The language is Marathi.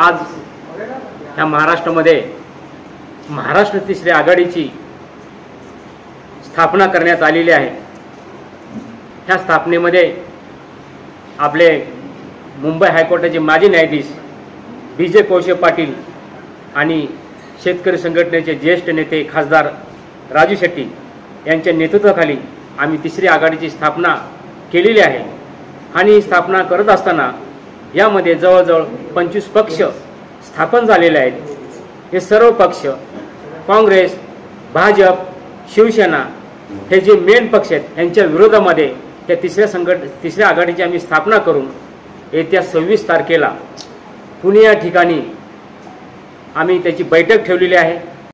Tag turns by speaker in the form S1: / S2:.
S1: आज ह्या महाराष्ट्रामध्ये महाराष्ट्र तिसरी आघाडीची स्थापना करण्यात आलेली आहे. ह्या स्थापनेमध्ये आपले मुंबई हायकोर्टाचे माजी न्यायाधीश बी जे कौशे पाटील आणि शेतकरी संघटनेचे ज्येष्ठ नेते खासदार राजू शेट्टी यांच्या नेतृत्वाखाली आम्ही तिसरी आघाडीची स्थापना केलेली आहे. आणि स्थापना करत असताना यामध्ये जवळजवळ पंचवीस पक्ष स्थापन झालेले आहेत. हे सर्व पक्ष काँग्रेस भाजप शिवसेना हे जे मेन पक्ष आहेत यांच्या विरोधामध्ये त्या तिसऱ्या संघट तिसऱ्या आघाडीची आम्ही स्थापना करून येत्या सव्वीस तारखेला पुणे या ठिकाणी आम्ही त्याची बैठक ठेवलेली आहे.